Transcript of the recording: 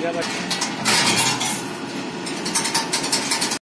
Diğer